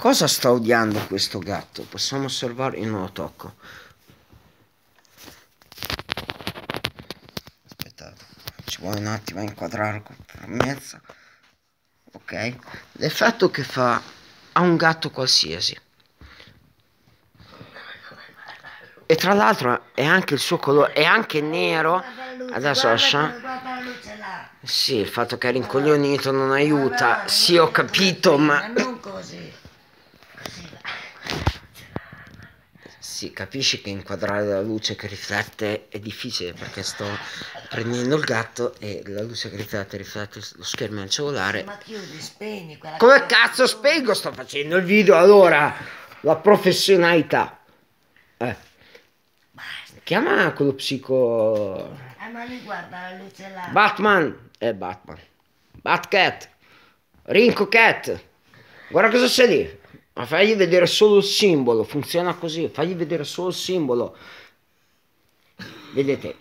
Cosa sta odiando questo gatto? Possiamo osservare? Io non lo tocco. Aspettate, ci vuole un attimo a inquadrare per mezzo. Ok. L'effetto che fa a un gatto qualsiasi. E tra l'altro è anche il suo colore, è anche nero. Adesso lascia. Sì, il fatto che è rincoglionito non aiuta. Sì, ho capito, ma... Non così. Sì, capisci che inquadrare la luce che riflette è difficile perché sto prendendo il gatto e la luce che riflette riflette lo schermo del cellulare. Ma chiudi, spegni quella Come cazzo spengo? Sto facendo il video allora. La professionalità. Eh. Chiama quello psico. Eh, ma lì guarda la luce là. Batman. Eh, Batman. Batcat. Rinco Cat. Guarda cosa c'è lì. Ma fagli vedere solo il simbolo. Funziona così. Fagli vedere solo il simbolo. Vedete.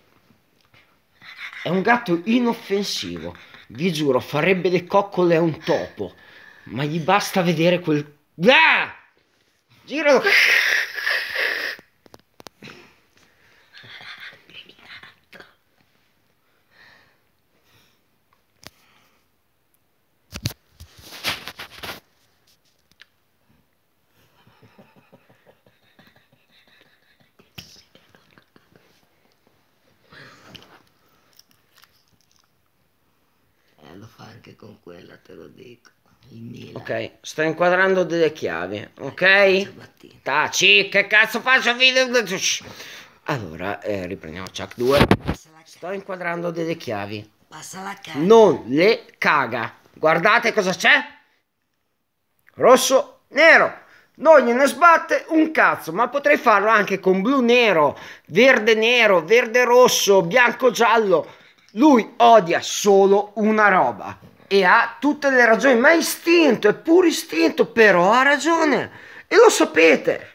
È un gatto inoffensivo. Vi giuro, farebbe le coccole a un topo. Ma gli basta vedere quel... Ah! Giralo. Eh, lo fa anche con quella, te lo dico. Ok, sto inquadrando delle chiavi, ok? Ciabattino. Taci, che cazzo faccio video? Allora, eh, riprendiamo Chuck 2. Passa la, Sto inquadrando delle chiavi. passa la carta. Non le caga. Guardate cosa c'è. Rosso, nero. Non gliene sbatte un cazzo, ma potrei farlo anche con blu nero, verde nero, verde rosso, bianco giallo. Lui odia solo una roba e ha tutte le ragioni, ma è istinto, è puro istinto, però ha ragione e lo sapete.